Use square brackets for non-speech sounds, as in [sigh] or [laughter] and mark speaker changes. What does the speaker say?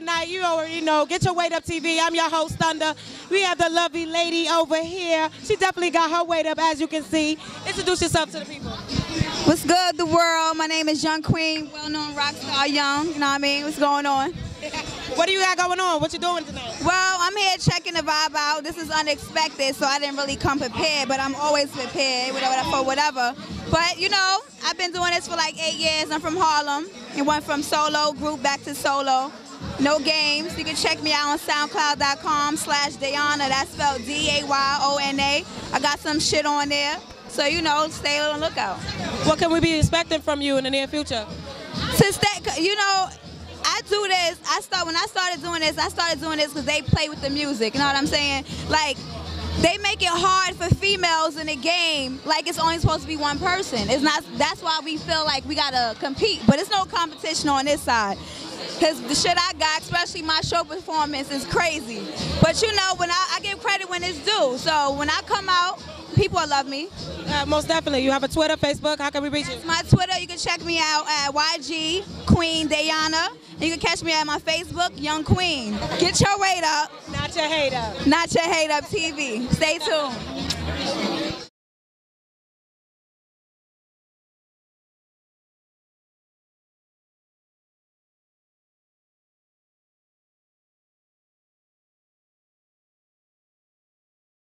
Speaker 1: tonight. You already know. Get your weight up, TV. I'm your host, Thunder. We have the lovely lady over here. She definitely got her weight up, as you can see. Introduce yourself to the people.
Speaker 2: What's good, the world? My name is Young Queen, well-known rock star Young. You know what I mean? What's going on? [laughs]
Speaker 1: What do you got going on? What you doing tonight?
Speaker 2: Well, I'm here checking the vibe out. This is unexpected, so I didn't really come prepared, but I'm always prepared, for whatever. But you know, I've been doing this for like eight years. I'm from Harlem. It went from solo group back to solo. No games. You can check me out on SoundCloud.com slash Dayona. That's spelled D-A-Y-O-N-A. I got some shit on there. So you know, stay on the lookout.
Speaker 1: What can we be expecting from you in the near future?
Speaker 2: Since that, you know, I do this. I start when I started doing this. I started doing this because they play with the music. You know what I'm saying? Like they make it hard for females in the game. Like it's only supposed to be one person. It's not. That's why we feel like we gotta compete. But it's no competition on this side. Cause the shit I got, especially my show performance, is crazy. But you know, when I, I give credit when it's due. So when I come out, people love me.
Speaker 1: Uh, most definitely. You have a Twitter, Facebook. How can we reach you?
Speaker 2: My Twitter, you can check me out at YG Queen Dayona. And you can catch me at my Facebook, Young Queen. Get your weight up,
Speaker 1: Not your hate up.
Speaker 2: not your hate up TV. Stay tuned.